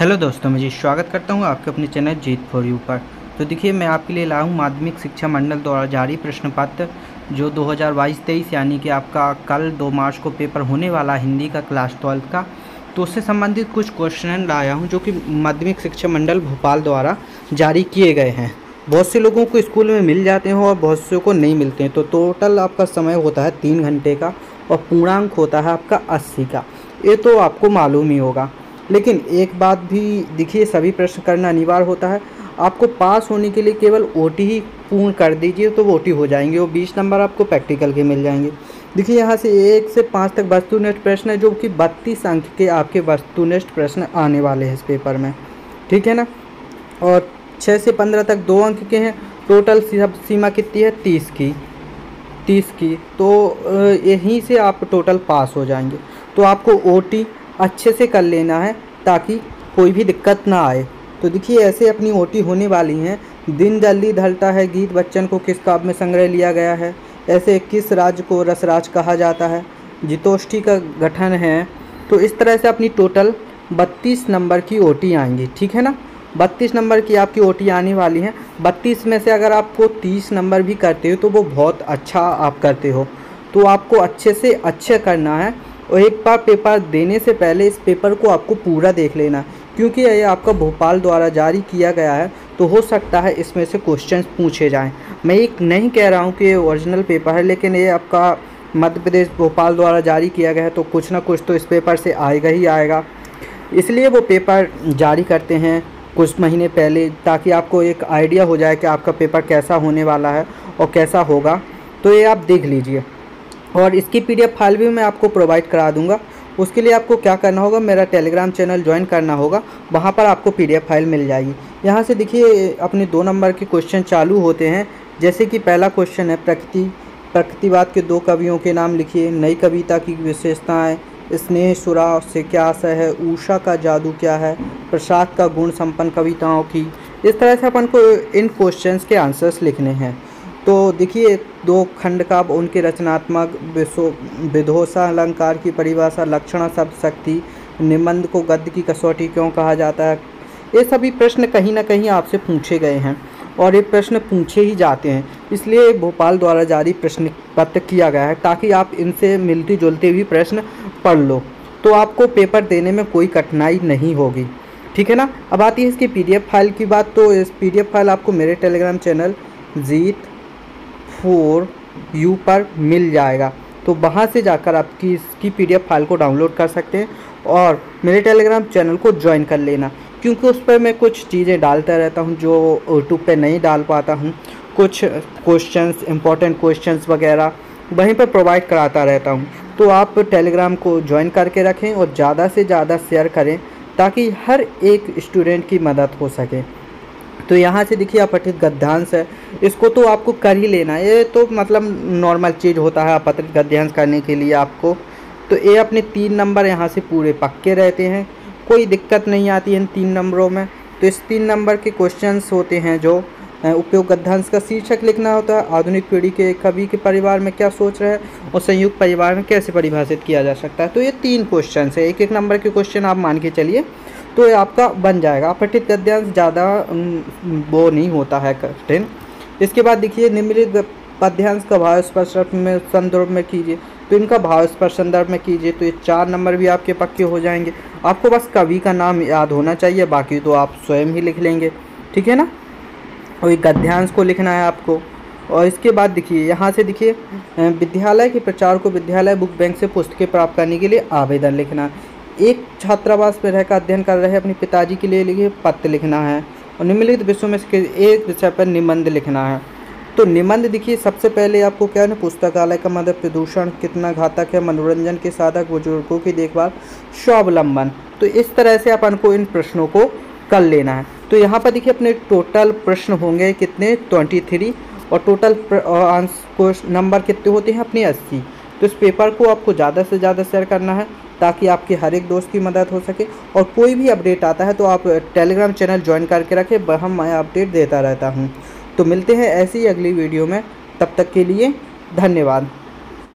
Hello दोस्तों मैं जी स्वागत करता हूँ आपके अपने चैनल जीत फॉर यू पर। तो देखिए, मैं आपके लिए हूँ माध्यमिक शिक्षा मंडल द्वारा जारी प्रश्न पत्र जो 2022-23 यानी कि आपका कल 2 मार्च को पेपर होने वाला हिंदी का क्लास ट्वेल्थ का। तो उससे संबंधित कुछ क्वेश्चन लाया हूँ, जो कि माध्यमिक शिक्षा मंडल भोपाल द्वारा जारी किए गए हैं। बहुत से लोगों को स्कूल में मिल जाते हैं और बहुत से को नहीं मिलते हैं। तो टोटल आपका समय होता है तीन घंटे का और पूर्णांक होता है आपका अस्सी का। ये तो आपको मालूम ही होगा। लेकिन एक बात भी देखिए, सभी प्रश्न करना अनिवार्य होता है। आपको पास होने के लिए केवल ओटी ही पूर्ण कर दीजिए तो वो हो जाएँगे। वो बीस नंबर आपको प्रैक्टिकल के मिल जाएँगे। देखिए, यहाँ से एक से पाँच तक वस्तुनिष्ठ प्रश्न है, जो कि बत्तीस अंक के आपके वस्तुनिष्ठ प्रश्न आने वाले हैं इस पेपर में। ठीक है ना? और छः से पंद्रह तक दो अंक के हैं। टोटल सीमा कितनी है? तीस की। तीस की। तो यहीं से आप टोटल पास हो जाएँगे। तो आपको ओटी अच्छे से कर लेना है। ताकि कोई भी दिक्कत ना आए। तो देखिए, ऐसे अपनी ओटी होने वाली हैं। दिन जल्दी ढलता है। गीत बच्चन को किस काव्य में संग्रह लिया गया है? ऐसे किस राज्य को रसराज कहा जाता है? जितोष्ठी का गठन है। तो इस तरह से अपनी टोटल बत्तीस नंबर की ओटी आएँगी। ठीक है ना? बत्तीस नंबर की आपकी ओटी आने वाली है। बत्तीस में से अगर आपको तीस नंबर भी करते हो तो वो बहुत अच्छा आप करते हो। तो आपको अच्छे से अच्छे करना है। और एक बार पेपर देने से पहले इस पेपर को आपको पूरा देख लेना, क्योंकि ये आपका भोपाल द्वारा जारी किया गया है तो हो सकता है इसमें से क्वेश्चंस पूछे जाएँ। मैं एक नहीं कह रहा हूँ कि ये ओरिजिनल पेपर है, लेकिन ये आपका मध्य प्रदेश भोपाल द्वारा जारी किया गया है तो कुछ ना कुछ तो इस पेपर से आएगा ही आएगा। इसलिए वो पेपर जारी करते हैं कुछ महीने पहले, ताकि आपको एक आइडिया हो जाए कि आपका पेपर कैसा होने वाला है और कैसा होगा। तो ये आप देख लीजिए। और इसकी पीडीएफ फ़ाइल भी मैं आपको प्रोवाइड करा दूँगा। उसके लिए आपको क्या करना होगा, मेरा टेलीग्राम चैनल ज्वाइन करना होगा। वहाँ पर आपको पीडीएफ फ़ाइल मिल जाएगी। यहाँ से देखिए, अपने दो नंबर के क्वेश्चन चालू होते हैं। जैसे कि पहला क्वेश्चन है, प्रकृति। प्रकृतिवाद के दो कवियों के नाम लिखिए। नई कविता की विशेषताएँ, स्नेह, सुरा से क्या आशय है, ऊषा का जादू क्या है, प्रसाद का गुण संपन्न कविताओं की। इस तरह से अपन को इन क्वेश्चंस के आंसर्स लिखने हैं। तो देखिए, दो खंड का उनके रचनात्मक विधोषा अलंकार की परिभाषा, लक्षण शब्द शक्ति, निबंध को गद्य की कसौटी क्यों कहा जाता है? ये सभी प्रश्न कहीं ना कहीं आपसे पूछे गए हैं और ये प्रश्न पूछे ही जाते हैं। इसलिए भोपाल द्वारा जारी प्रश्न पत्र किया गया है ताकि आप इनसे मिलती जुलते भी प्रश्न पढ़ लो। तो आपको पेपर देने में कोई कठिनाई नहीं होगी। ठीक है ना? अब आती है इसकी पीडीएफ फ़ाइल की बात तो इस पीडीएफ फ़ाइल आपको मेरे Telegram channel Jeet for you पर मिल जाएगा। तो वहाँ से जाकर आपकी इसकी पीडीएफ फ़ाइल को डाउनलोड कर सकते हैं और मेरे टेलीग्राम चैनल को ज्वाइन कर लेना। क्योंकि उस पर मैं कुछ चीज़ें डालता रहता हूँ जो यूट्यूब पे नहीं डाल पाता हूँ। कुछ क्वेश्चंस इंपॉर्टेंट क्वेश्चंस वगैरह वहीं पर प्रोवाइड कराता रहता हूँ। तो आप टेलीग्राम को ज्वाइन करके रखें और ज़्यादा से ज़्यादा शेयर करें ताकि हर एक स्टूडेंट की मदद हो सके। तो यहाँ से देखिए अपठित गद्यांश है। इसको तो आपको कर ही लेना है। ये तो मतलब नॉर्मल चीज़ होता है अपठित गद्यांश करने के लिए आपको। तो ये अपने तीन नंबर यहाँ से पूरे पक्के रहते हैं। कोई दिक्कत नहीं आती है इन तीन नंबरों में। तो इस तीन नंबर के क्वेश्चंस होते हैं जो उपयोग गद्यांश का शीर्षक लिखना होता है। आधुनिक पीढ़ी के कवि के परिवार में क्या सोच रहे हैं और संयुक्त परिवार में कैसे परिभाषित किया जा सकता है? तो ये तीन क्वेश्चन है। एक एक नंबर के क्वेश्चन आप मान के चलिए। तो ये आपका बन जाएगा। अपठित गद्यांश ज़्यादा वो नहीं होता है कठिन। इसके बाद देखिए, निम्नलिखित पद्यांश का भाव स्पर्श में, संदर्भ में कीजिए। तो इनका भाव स्पर्श संदर्भ में कीजिए तो ये चार नंबर भी आपके पक्के हो जाएँगे। आपको बस कवि का नाम याद होना चाहिए, बाकी तो आप स्वयं ही लिख लेंगे। ठीक है ना? और एक गद्यांश को लिखना है आपको। और इसके बाद देखिए, यहाँ से देखिए विद्यालय के प्रचार को विद्यालय बुक बैंक से पुस्तकें प्राप्त करने के लिए आवेदन लिखना। एक छात्रावास में रहकर अध्ययन कर रहे अपने पिताजी के लिए लिखे पत्र लिखना है और निम्नलिखित विषयों में से एक विषय पर निबंध लिखना है। तो निबंध देखिए, सबसे पहले आपको क्या है पुस्तकालय का मदद प्रदूषण कितना घातक है, मनोरंजन के साधक बुज़ुर्गों की देखभाल, स्वावलंबन। तो इस तरह से अपन को इन प्रश्नों को कर लेना है। तो यहाँ पर देखिए, अपने टोटल प्रश्न होंगे कितने? ट्वेंटी थ्री और टोटल आंसर नंबर कितने होते हैं? अपने अस्सी। तो इस पेपर को आपको ज़्यादा से ज़्यादा शेयर करना है ताकि आपके हर एक दोस्त की मदद हो सके। और कोई भी अपडेट आता है तो आप टेलीग्राम चैनल ज्वाइन करके रखें हम मैं अपडेट देता रहता हूँ। तो मिलते हैं ऐसी ही अगली वीडियो में। तब तक के लिए धन्यवाद।